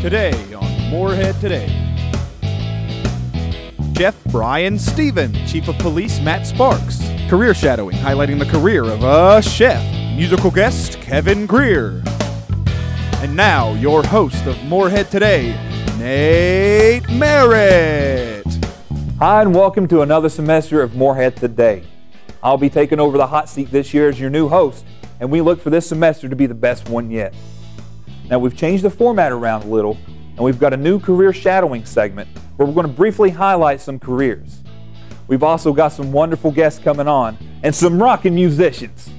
Today on Morehead Today. Chef Brian Stephens, Chief of Police Matt Sparks, Career Shadowing, highlighting the career of a chef, musical guest Kevin Greer. And now, your host of Morehead Today, Nate Merritt. Hi, and welcome to another semester of Morehead Today. I'll be taking over the hot seat this year as your new host, and we look for this semester to be the best one yet. Now, we've changed the format around a little, and we've got a new career shadowing segment where we're going to briefly highlight some careers. We've also got some wonderful guests coming on and some rocking musicians.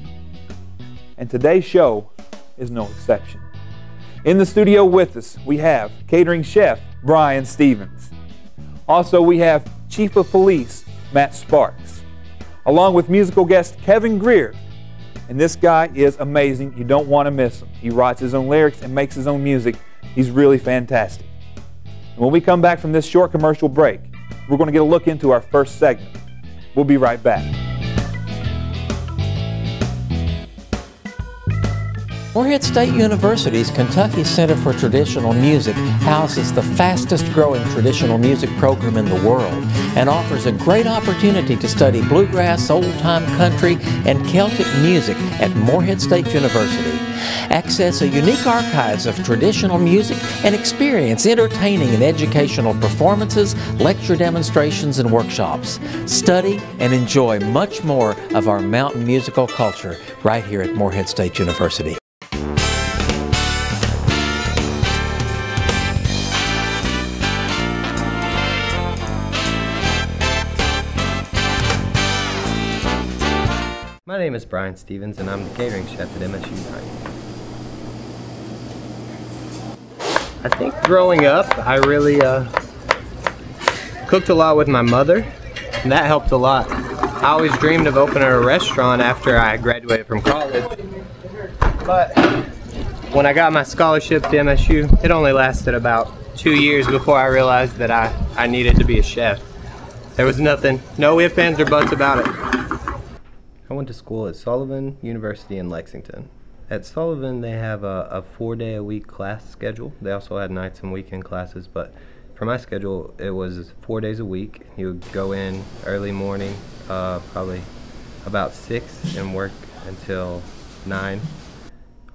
And today's show is no exception. In the studio with us, we have catering chef Brian Stephens. Also, we have Chief of Police Matt Sparks, along with musical guest Kevin Greer, and this guy is amazing. You don't want to miss him. He writes his own lyrics and makes his own music. He's really fantastic. And when we come back from this short commercial break, we're going to get a look into our first segment. We'll be right back. Morehead State University's Kentucky Center for Traditional Music houses the fastest growing traditional music program in the world and offers a great opportunity to study bluegrass, old time country, and Celtic music at Morehead State University. Access a unique archives of traditional music and experience entertaining and educational performances, lecture demonstrations, and workshops. Study and enjoy much more of our mountain musical culture right here at Morehead State University. My name is Brian Stephens, and I'm the catering chef at MSU. I think growing up, I really uh, cooked a lot with my mother, and that helped a lot. I always dreamed of opening a restaurant after I graduated from college, but when I got my scholarship to MSU, it only lasted about two years before I realized that I, I needed to be a chef. There was nothing, no ifs, ands, or buts about it. I went to school at Sullivan University in Lexington. At Sullivan, they have a, a four day a week class schedule. They also had nights and weekend classes, but for my schedule, it was four days a week. You would go in early morning, uh, probably about six, and work until nine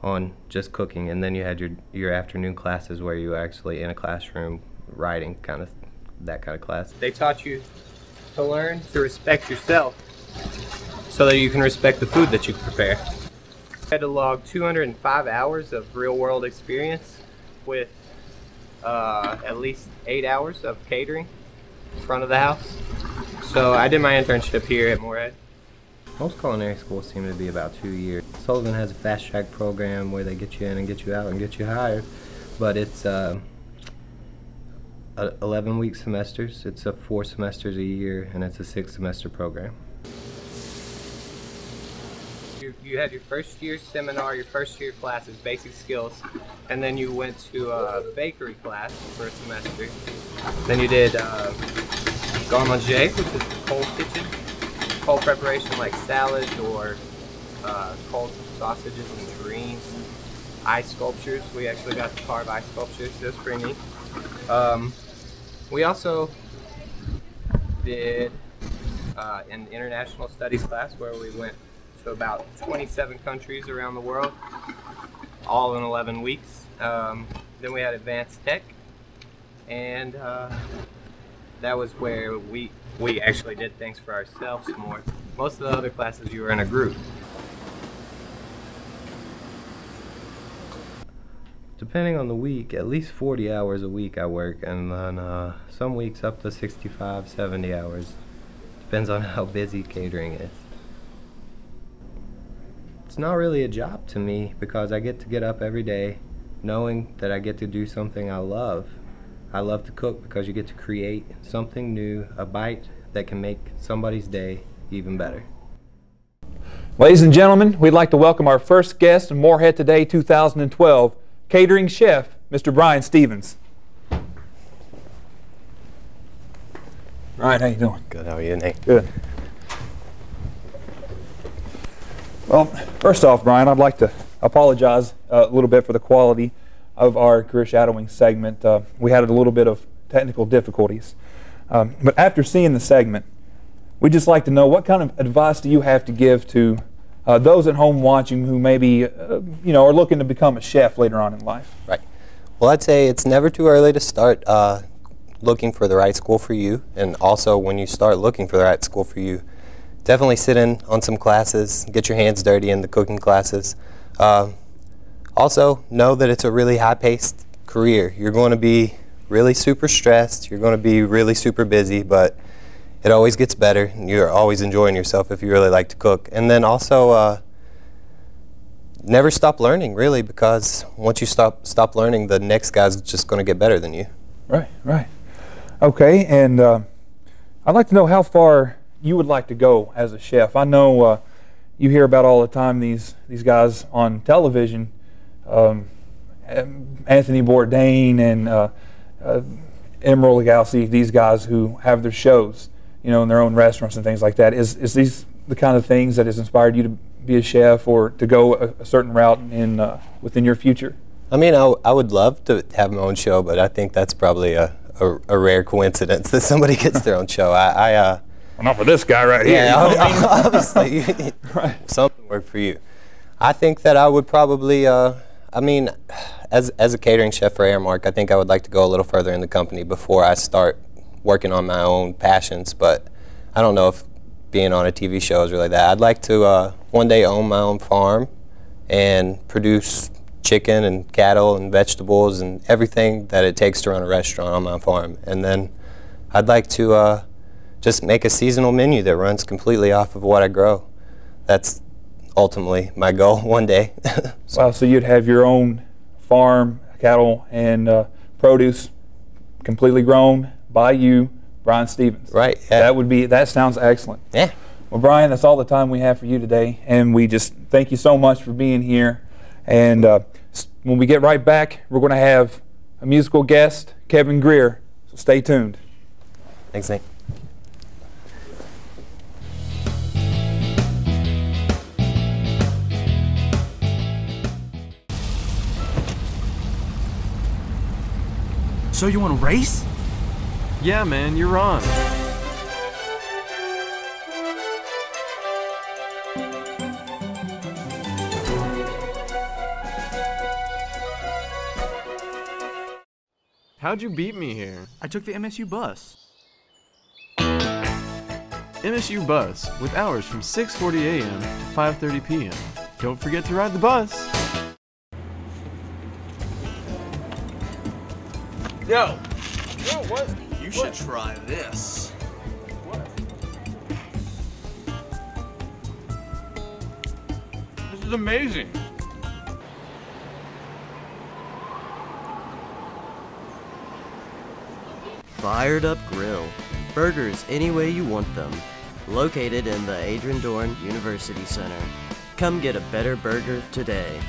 on just cooking. And then you had your, your afternoon classes where you were actually in a classroom writing, kind of that kind of class. They taught you to learn to respect yourself so that you can respect the food that you prepare. I had to log 205 hours of real world experience with uh, at least eight hours of catering in front of the house. So I did my internship here at Morehead. Most culinary schools seem to be about two years. Sullivan has a fast track program where they get you in and get you out and get you hired, but it's uh, 11 week semesters. It's a four semesters a year and it's a six semester program you, had your first year seminar, your first year classes, basic skills, and then you went to a bakery class for a semester. Then you did uh, garde manger, which is cold kitchen, cold preparation like salads or uh, cold sausages and terrines. Ice sculptures, we actually got to carve ice sculptures, it's pretty neat. Um, we also did uh, an international studies class where we went to about 27 countries around the world, all in 11 weeks. Um, then we had advanced tech, and uh, that was where we we actually did things for ourselves more. Most of the other classes you were in a group. Depending on the week, at least 40 hours a week I work, and then uh, some weeks up to 65, 70 hours. Depends on how busy catering is it's not really a job to me because I get to get up every day knowing that I get to do something I love. I love to cook because you get to create something new, a bite that can make somebody's day even better. Ladies and gentlemen, we'd like to welcome our first guest in Morehead Today 2012, catering chef, Mr. Brian Stephens. All right, how you doing? Good, how are you, Nate? Good. Well, first off, Brian, I'd like to apologize uh, a little bit for the quality of our career shadowing segment. Uh, we had a little bit of technical difficulties. Um, but after seeing the segment, we'd just like to know what kind of advice do you have to give to uh, those at home watching who maybe, uh, you know, are looking to become a chef later on in life? Right. Well, I'd say it's never too early to start uh, looking for the right school for you. And also, when you start looking for the right school for you, definitely sit in on some classes, get your hands dirty in the cooking classes. Uh, also, know that it's a really high paced career. You're going to be really super stressed, you're going to be really super busy, but it always gets better. You're always enjoying yourself if you really like to cook. And then also, uh, never stop learning, really, because once you stop stop learning, the next guy's just going to get better than you. Right, right. Okay, and uh, I'd like to know how far you would like to go as a chef. I know uh, you hear about all the time these these guys on television, um, Anthony Bourdain and uh, uh, Emeril Lagasse, these guys who have their shows you know, in their own restaurants and things like that. Is is these the kind of things that has inspired you to be a chef or to go a, a certain route in uh, within your future? I mean, I, I would love to have my own show, but I think that's probably a, a, a rare coincidence that somebody gets their own show. I, I uh, well, not for this guy right here. Yeah, you know obviously, right. something worked for you. I think that I would probably. Uh, I mean, as as a catering chef for Aramark, I think I would like to go a little further in the company before I start working on my own passions, but I don't know if being on a TV show is really that. I'd like to uh, one day own my own farm and produce chicken and cattle and vegetables and everything that it takes to run a restaurant on my farm. And then I'd like to uh, just make a seasonal menu that runs completely off of what I grow. That's ultimately my goal one day. so. Wow, so you'd have your own farm, cattle, and uh, produce completely grown by you, Brian Stephens. Right. Yeah. That would be. That sounds excellent. Yeah. Well, Brian, that's all the time we have for you today, and we just thank you so much for being here. And uh, when we get right back, we're going to have a musical guest, Kevin Greer. So stay tuned. Thanks, Nick. So you want to race? Yeah, man, you're on. How'd you beat me here? I took the MSU bus. MSU bus with hours from 6:40 a.m. to 5:30 p.m. Don't forget to ride the bus. Yo. Yo, what? You should try this. This is amazing. Fired Up Grill. Burgers any way you want them. Located in the Adron Doran University Center. Come get a better burger today.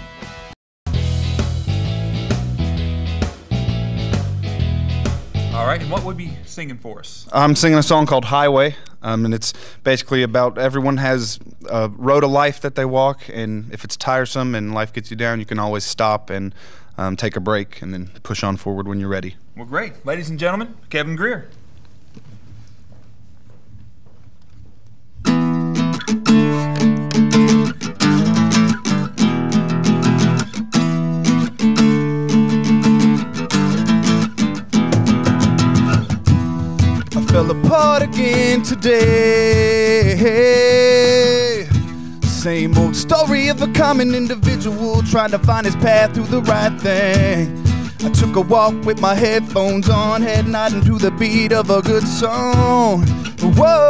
All right, and what would be singing for us? I'm singing a song called Highway, um, and it's basically about everyone has a road of life that they walk, and if it's tiresome and life gets you down, you can always stop and um, take a break and then push on forward when you're ready. Well, great. Ladies and gentlemen, Kevin Greer. Fell apart again today. Same old story of a common individual trying to find his path through the right thing. I took a walk with my headphones on, head nodding to the beat of a good song. Whoa,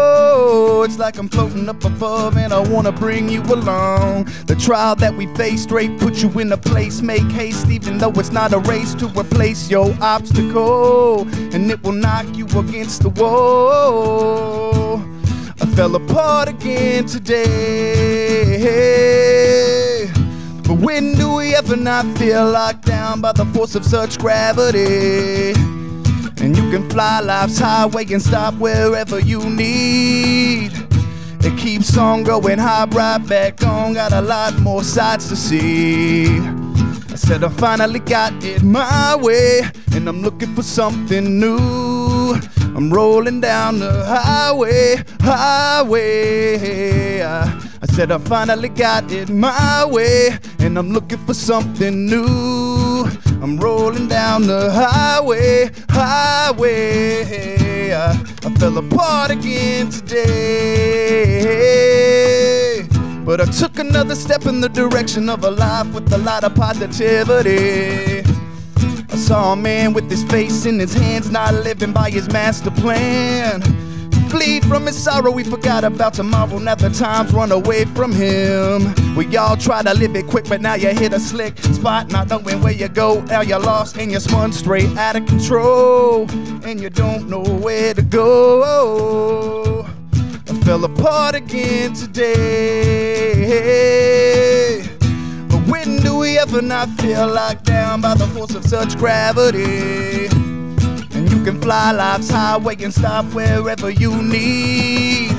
it's like I'm floating up above and I wanna bring you along. The trial that we face straight put you in a place, make haste, even though it's not a race to replace your obstacle, and it will knock you against the wall. I fell apart again today. But when do we ever not feel locked down by the force of such gravity? And you can fly life's highway and stop wherever you need. It keeps on going high, right back on. Got a lot more sights to see. I said I finally got it my way, and I'm looking for something new. I'm rolling down the highway, highway. I said I finally got it my way, and I'm looking for something new. I'm rolling down the highway, highway. I fell apart again today. But I took another step in the direction of a life with a lot of positivity. I saw a man with his face in his hands, not living by his master plan. Flee from his sorrow, we forgot about tomorrow. Now the times run away from him. We all try to live it quick, but now you hit a slick spot, not knowing where you go. Now you're lost and you're spun straight out of control, and you don't know where to go. I fell apart again today. But when do we ever not feel locked down by the force of such gravity? You can fly life's highway and stop wherever you need.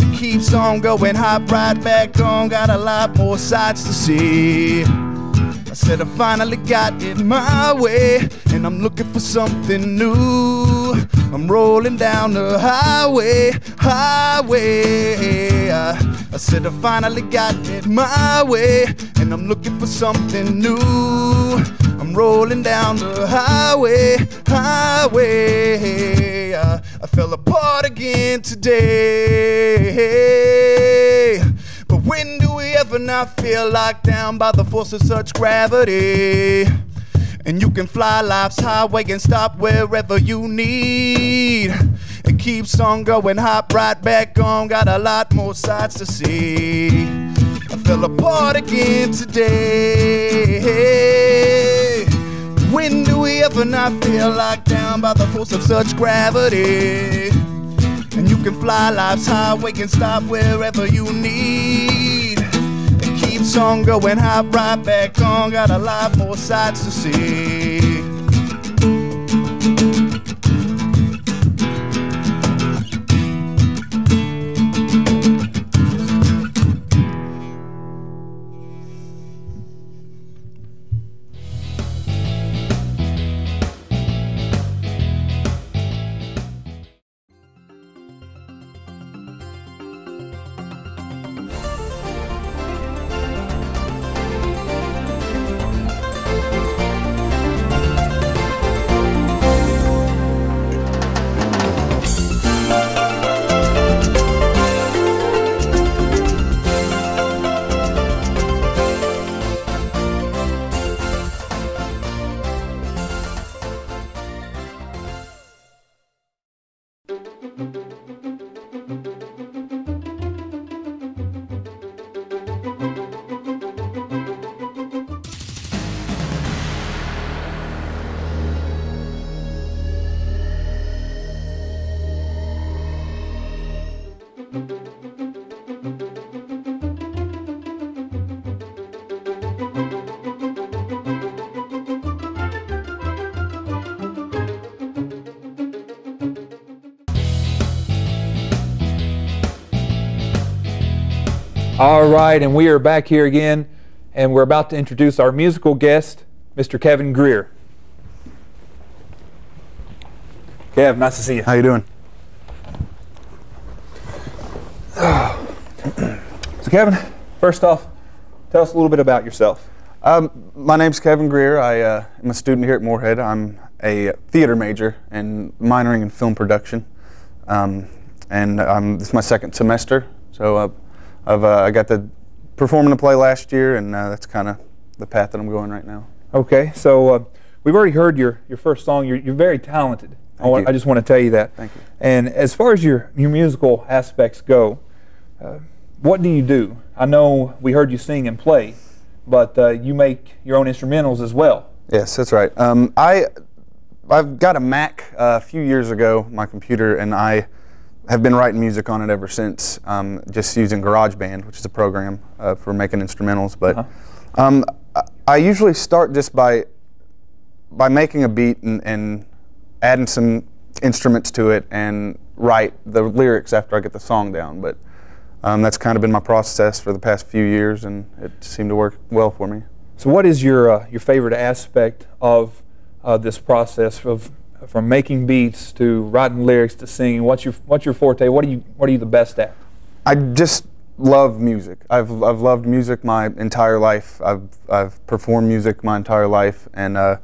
It keeps on going, hop right back on, got a lot more sights to see. I said I finally got it my way, and I'm looking for something new. I'm rolling down the highway, highway. I said I finally got it my way, and I'm looking for something new. I'm rolling down the highway, highway. I, I fell apart again today. But when do we ever not feel locked down by the force of such gravity? And you can fly life's highway and stop wherever you need. It keeps on going, hop right back on, got a lot more sights to see. I fell apart again today. When do we ever not feel locked down by the force of such gravity? And you can fly life's highway and stop wherever you need. It keeps on going, hop right back on, got a lot more sights to see. All right, and we are back here again, and we're about to introduce our musical guest, Mr. Kevin Greer. Kev, nice to see you. How you doing? So, Kevin, first off, tell us a little bit about yourself. Um, my name's Kevin Greer. I uh, am a student here at Morehead. I'm a theater major and minoring in film production. Um, and um, this is my second semester. So uh, I've uh, I got to perform in a play last year, and uh, that's kind of the path that I'm going right now. Okay, so uh, we've already heard your, your first song. You're, you're very talented. I, Thank want, you. I just want to tell you that. Thank you. And as far as your, your musical aspects go, uh, what do you do? I know we heard you sing and play, but uh, you make your own instrumentals as well. Yes, that's right. Um, I I've got a Mac uh, a few years ago, my computer, and I have been writing music on it ever since. Um, just using GarageBand, which is a program uh, for making instrumentals. But Uh-huh. um, I- I usually start just by by making a beat and, and adding some instruments to it and write the lyrics after I get the song down. But um, that's kind of been my process for the past few years, and it seemed to work well for me. So, what is your uh, your favorite aspect of uh, this process of from making beats to writing lyrics to singing? What's your what's your forte? What are you what are you the best at? I just love music. I've I've loved music my entire life. I've I've performed music my entire life, and uh,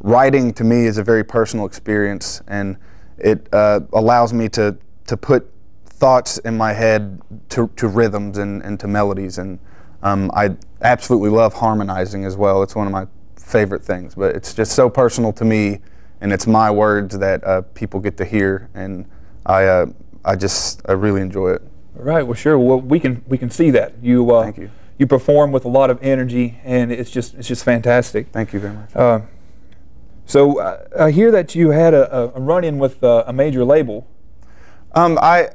writing to me is a very personal experience, and it uh, allows me to to put thoughts in my head to, to rhythms and, and to melodies, and um, I absolutely love harmonizing as well. It's one of my favorite things, but it's just so personal to me, and it's my words that uh, people get to hear, and I uh, I just I really enjoy it. All right. Well, sure. Well, we can we can see that you. Uh, Thank you. You perform with a lot of energy, and it's just it's just fantastic. Thank you very much. Uh, so uh, I hear that you had a, a run-in with a major label. Um, I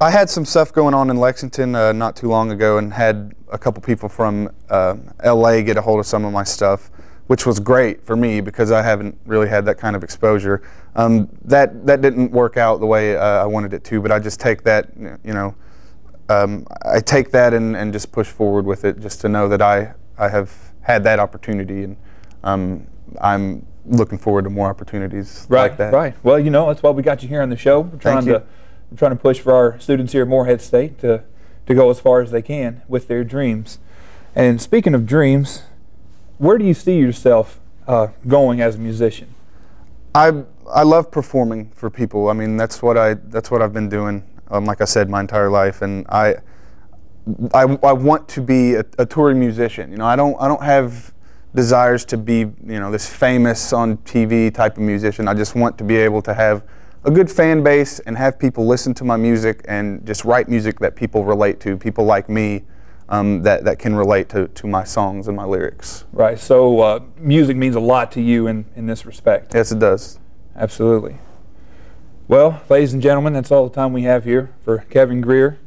I had some stuff going on in Lexington uh, not too long ago, and had a couple people from uh, LA get a hold of some of my stuff, which was great for me because I haven't really had that kind of exposure. Um, that that didn't work out the way uh, I wanted it to, but I just take that, you know, um, I take that and, and just push forward with it, just to know that I I have had that opportunity, and um, I'm looking forward to more opportunities Right, like that. right. Well, you know, that's why we got you here on the show. We're trying you. to we're trying to push for our students here at Morehead State to to go as far as they can with their dreams. And speaking of dreams, where do you see yourself uh, going as a musician? I I love performing for people. I mean, that's what I that's what I've been doing. Um, like I said, my entire life, and I I, I want to be a, a touring musician. You know, I don't I don't have desires to be you know this famous on TV type of musician. I just want to be able to have a good fan base and have people listen to my music and just write music that people relate to. People like me. Um, that, that can relate to, to my songs and my lyrics. Right. So uh, music means a lot to you in, in this respect. Yes, it does. Absolutely. Well, ladies and gentlemen, that's all the time we have here for Kevin Greer.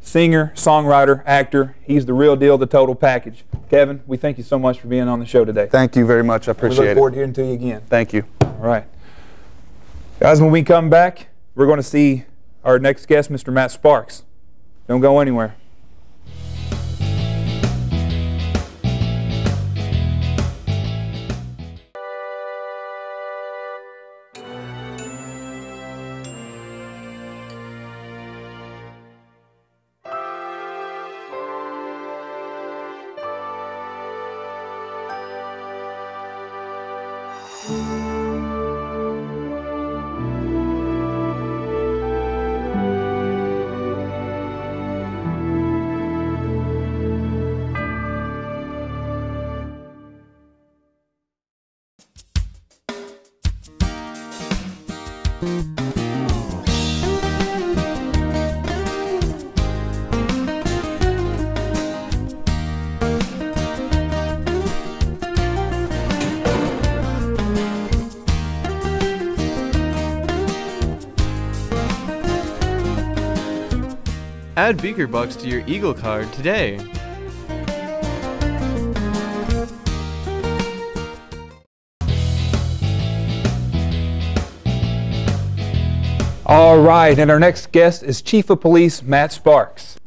Singer, songwriter, actor. He's the real deal, the total package. Kevin, we thank you so much for being on the show today. Thank you very much. I appreciate we look forward it. to hearing to you again. Thank you. All right. Guys, when we come back, we're going to see our next guest, Mr. Matt Sparks. Don't go anywhere. Add Beaker Bucks to your Eagle card today. All right, and our next guest is Chief of Police Matt Sparks.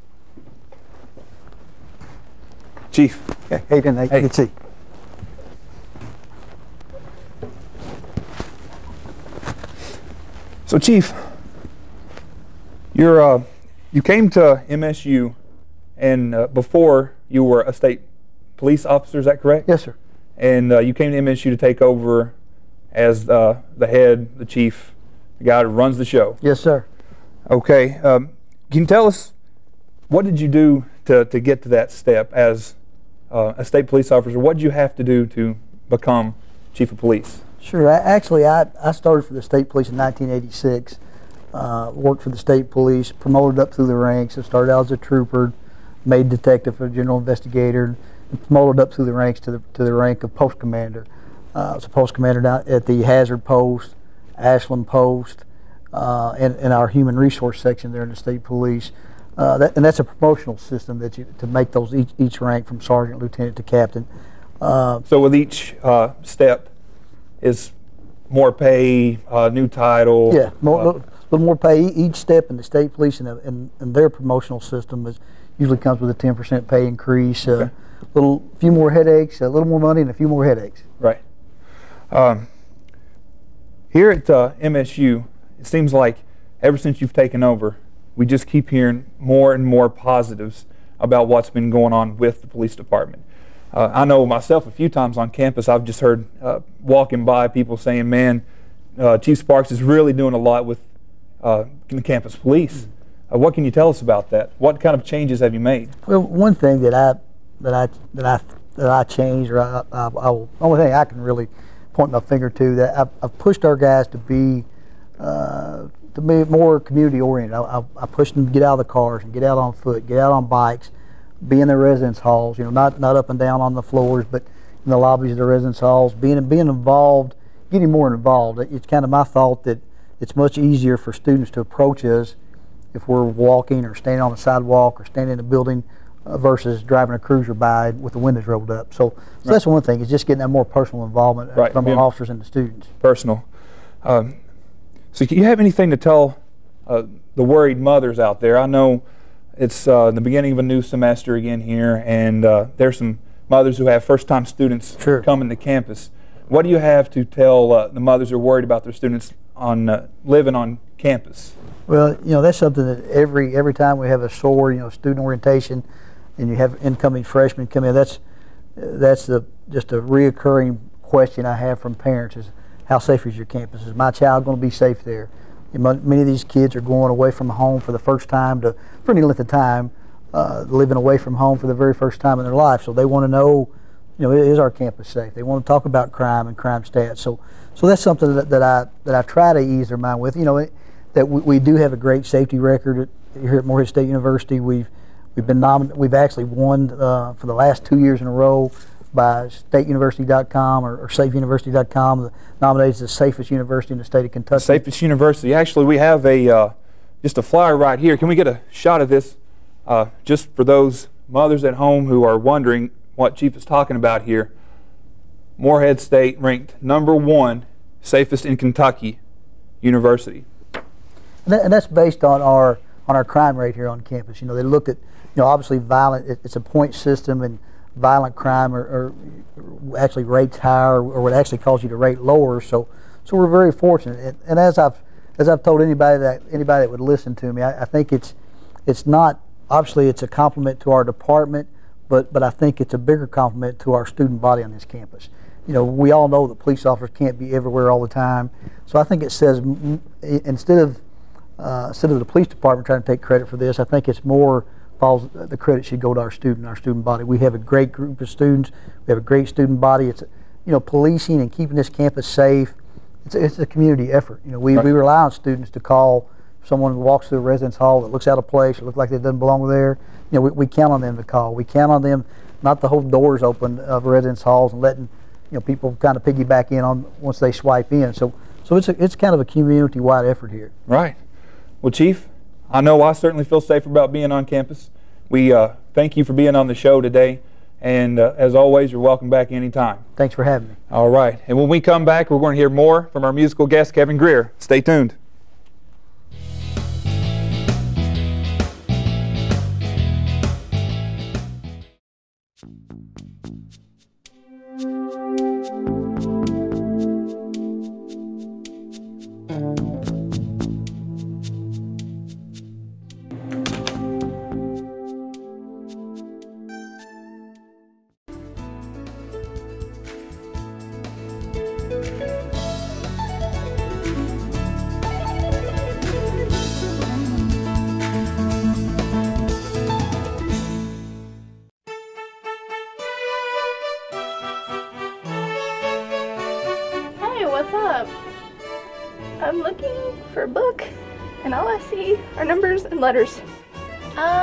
Chief. Okay, hey, then, hey, Hey. good to see. So, Chief, you're uh, you came to MSU, and uh, before you were a state police officer. Is that correct? Yes, sir. And uh, you came to MSU to take over as uh, the head, the chief, the guy who runs the show. Yes, sir. Okay. Um, can you tell us what did you do to, to get to that step as uh, a state police officer? What did you have to do to become chief of police? Sure. I, actually, I, I started for the state police in 1986. Uh, worked for the state police, promoted up through the ranks. I started out as a trooper, made detective, a general investigator, and promoted up through the ranks to the to the rank of post commander. Uh, I was a post commander down at the Hazard Post, Ashland Post, uh, and, and our human resource section there in the state police. Uh, that, and that's a promotional system that you to make those each, each rank from sergeant, lieutenant to captain. Uh, So with each uh, step is more pay, uh, new title. Yeah, more, uh, little, more pay each step in the state police and, and, and their promotional system is usually comes with a 10% pay increase. Uh, little few more headaches, a little more money, and a few more headaches. Right. Um, here at uh, MSU, it seems like ever since you've taken over, we just keep hearing more and more positives about what's been going on with the police department. Uh, I know myself a few times on campus, I've just heard uh, walking by people saying, man, uh, Chief Sparks is really doing a lot with uh, the campus police. Uh, what can you tell us about that? What kind of changes have you made? Well, one thing that I that I that I that I changed, or I, I, I only thing I can really point my finger to that I've, I've pushed our guys to be uh, to be more community oriented. I, I, I pushed them to get out of the cars and get out on foot, get out on bikes, be in their residence halls. You know, not not up and down on the floors, but in the lobbies of the residence halls, being being involved, getting more involved. It's kind of my thought that it's much easier for students to approach us if we're walking or standing on the sidewalk or standing in a building uh, versus driving a cruiser by with the windows rolled up. So, so right. that's one thing is just getting that more personal involvement uh, right. from our officers and the students. Personal. Um, so, do you have anything to tell uh, the worried mothers out there? I know it's uh, the beginning of a new semester again here, and uh, there's some mothers who have first-time students sure. coming to campus. What do you have to tell uh, the mothers who are worried about their students on living on campus? Well, you know that's something that every every time we have a SOAR, you know, student orientation, and you have incoming freshmen come in, that's that's the just a reoccurring question I have from parents is how safe is your campus? Is my child going to be safe there? many of these kids are going away from home for the first time to for any length of time, uh, living away from home for the very first time in their life. So they want to know, you know, is our campus safe? They want to talk about crime and crime stats. So so that's something that, that I that I try to ease their mind with. You know. It, that we, we do have a great safety record here at Morehead State University. We've we've been nominated. We've actually won uh, for the last two years in a row by StateUniversity.com or, or SafeUniversity.com, nominated as the safest university in the state of Kentucky. Safest university. Actually, we have a uh, just a flyer right here. Can we get a shot of this, uh, just for those mothers at home who are wondering what Chief is talking about here? Morehead State ranked number one safest in Kentucky university and, that, and that's based on our on our crime rate here on campus. You know, they look at you know obviously violent. It, it's a point system and violent crime or, actually rates higher or what actually causes you to rate lower. So so we're very fortunate. And, and, as I've as I've told anybody that anybody that would listen to me, I, I think it's it's not obviously it's a compliment to our department, but but I think it's a bigger compliment to our student body on this campus you know, we all know that police officers can't be everywhere all the time. So I think it says instead of uh, instead of the police department trying to take credit for this, I think it's more falls the credit should go to our student, our student body. We have a great group of students. We have a great student body. It's you know policing and keeping this campus safe. It's a, it's a community effort. You know we, right. we rely on students to call someone who walks through a residence hall that looks out of place or looks like they doesn't belong there. You know we, we count on them to call. We count on them not to hold doors open of residence halls and letting you know people kind of piggyback in on once they swipe in. So so it's a, it's kind of a community wide effort here. Right. Well, Chief, I know I certainly feel safer about being on campus. We uh, thank you for being on the show today. And uh, as always, you're welcome back anytime. Thanks for having me. All right. And when we come back, we're going to hear more from our musical guest, Kevin Greer. Stay tuned.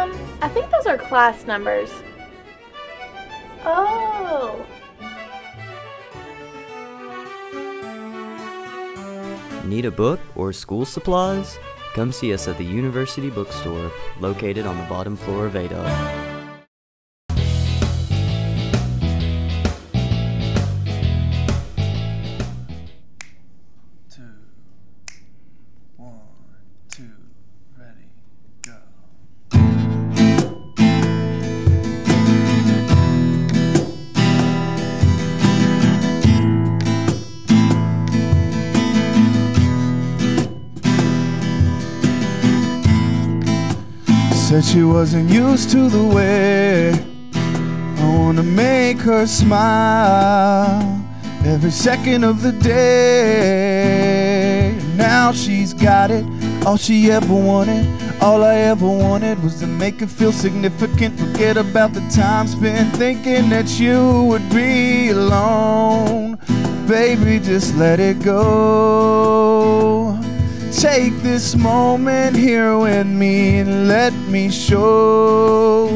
Um, I think those are class numbers. Oh. Need a book or school supplies? Come see us at the University Bookstore, located on the bottom floor of ADUC. She wasn't used to the way I wanna make her smile every second of the day. Now she's got it, all she ever wanted. All I ever wanted was to make her feel significant. Forget about the time spent thinking that you would be alone. Baby, just let it go. Take this moment here with me and let me show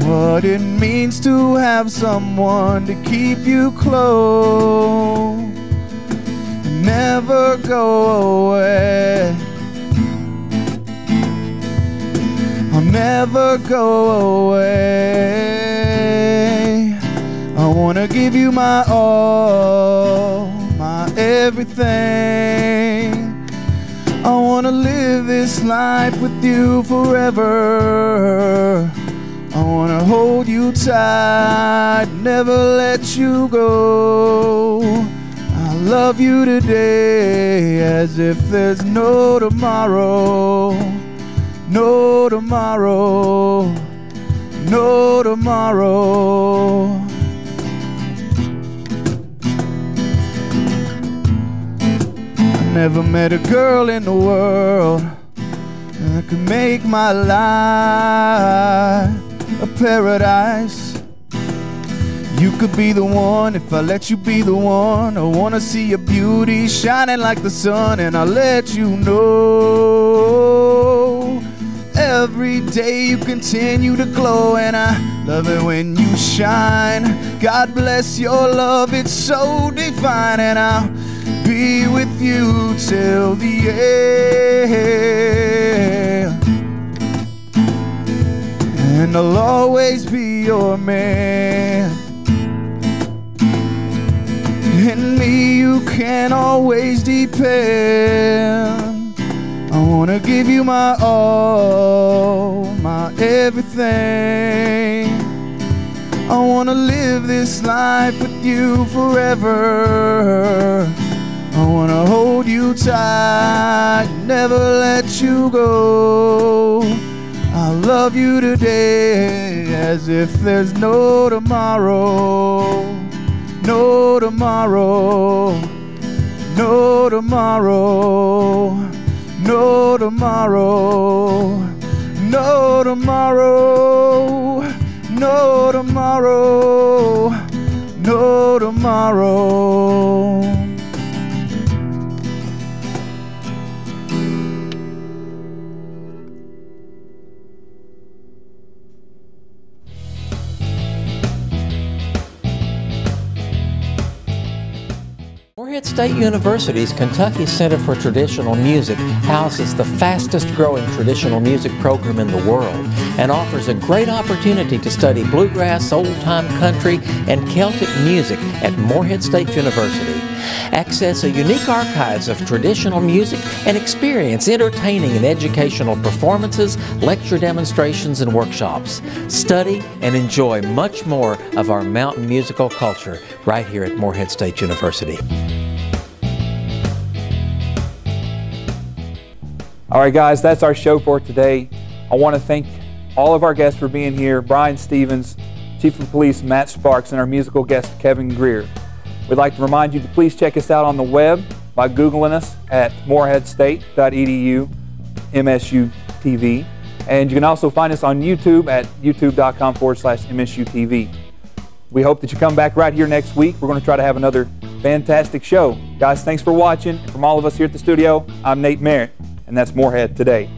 what it means to have someone to keep you close. Never go away. I'll never go away. I wanna give you my all, my everything. I wanna live this life with you forever. I wanna hold you tight, never let you go. I love you today as if there's no tomorrow. No tomorrow, no tomorrow. Never met a girl in the world that could make my life a paradise. You could be the one if I let you be the one. I wanna see your beauty shining like the sun, and I'll let you know. Every day you continue to glow, and I love it when you shine. God bless your love, it's so divine, and I'll with you till the end. And I'll always be your man. In me, you can always depend. I wanna give you my all, my everything. I wanna live this life with you forever. I wanna hold you tight, never let you go. I love you today as if there's no tomorrow. No tomorrow. No tomorrow. No tomorrow. No tomorrow. No tomorrow. No tomorrow. Morehead State University's Kentucky Center for Traditional Music houses the fastest growing traditional music program in the world and offers a great opportunity to study bluegrass, old time country, and Celtic music at Morehead State University. Access a unique archives of traditional music and experience entertaining and educational performances, lecture demonstrations, and workshops. Study and enjoy much more of our mountain musical culture right here at Morehead State University. All right, guys, that's our show for today. I want to thank all of our guests for being here Brian Stephens, Chief of Police Matt Sparks, and our musical guest Kevin Greer. We'd like to remind you to please check us out on the web by Googling us at moreheadstate.edu MSU TV. And you can also find us on YouTube at youtube.com forward slash MSU TV. We hope that you come back right here next week. We're going to try to have another fantastic show. Guys, thanks for watching. From all of us here at the studio, I'm Nate Merritt, and that's Morehead Today.